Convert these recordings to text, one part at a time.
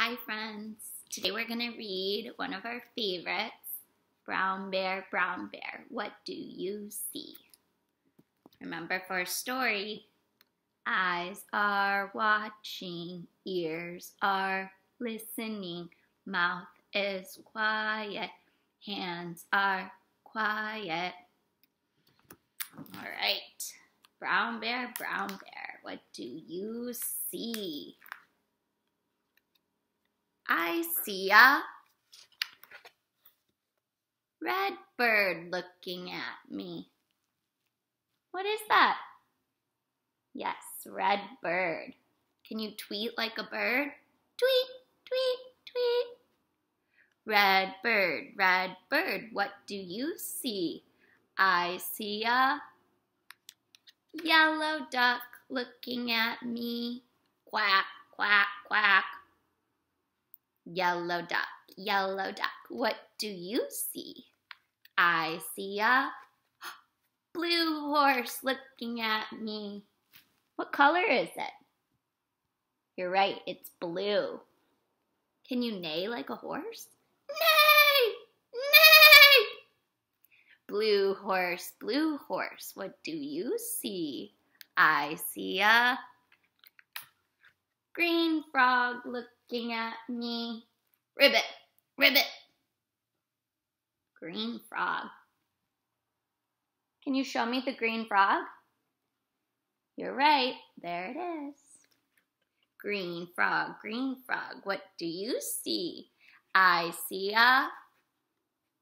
Hi, friends. Today we're going to read one of our favorites Brown Bear, Brown Bear, What Do You See? Remember, for a story, eyes are watching, ears are listening, mouth is quiet, hands are quiet. All right. Brown Bear, Brown Bear, what do you see? I see a red bird looking at me. What is that? Yes, red bird. Can you tweet like a bird? Tweet, tweet, tweet. Red bird, red bird, what do you see? I see a yellow duck looking at me. Quack, quack, quack. Yellow duck, yellow duck, what do you see? I see a blue horse looking at me. What color is it? You're right, it's blue. Can you neigh like a horse? Neigh! Neigh! Blue horse, blue horse, what do you see? I see a green frog looking at me. Ribbit, ribbit. Green frog. Can you show me the green frog? You're right, there it is. Green frog, green frog, what do you see? I see a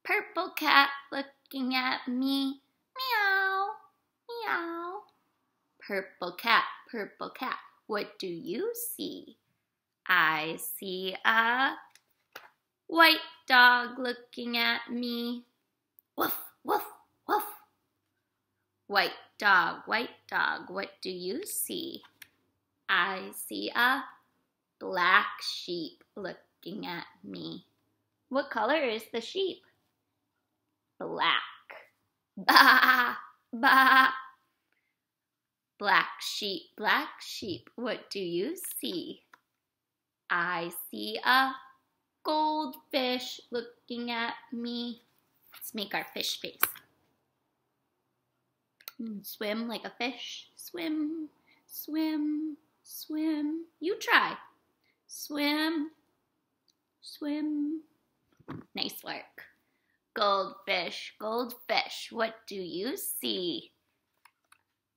purple cat looking at me. Meow, meow. Purple cat, purple cat, what do you see? I see a white dog looking at me. Woof, woof, woof. White dog, white dog, what do you see? I see a black sheep looking at me. What color is the sheep? Black. Ba, ba. Black sheep, black sheep, what do you see? I see a goldfish looking at me. Let's make our fish face. Hmm, swim like a fish. Swim, swim, swim. You try. Swim, swim. Nice work. Goldfish, goldfish, what do you see?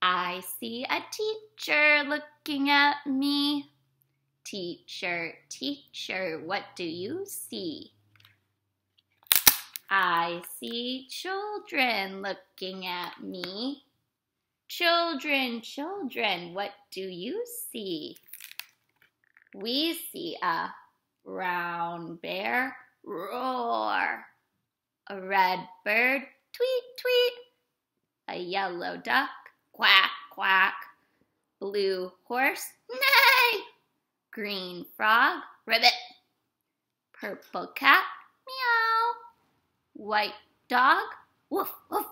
I see a teacher looking at me. Teacher, teacher, what do you see? I see children looking at me. Children, children, what do you see? We see a brown bear roar, a red bird tweet, tweet, a yellow duck quack, quack, blue horse neigh, green frog ribbit, purple cat meow, white dog woof, woof,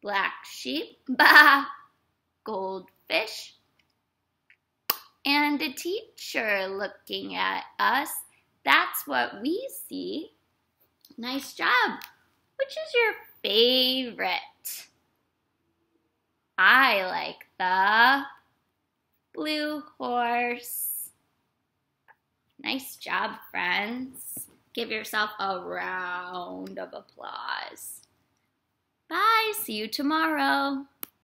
black sheep ba, goldfish, and a teacher looking at us. That's what we see. Nice job. Which is your favorite? I like the blue horse. Nice job, friends. Give yourself a round of applause. Bye. See you tomorrow.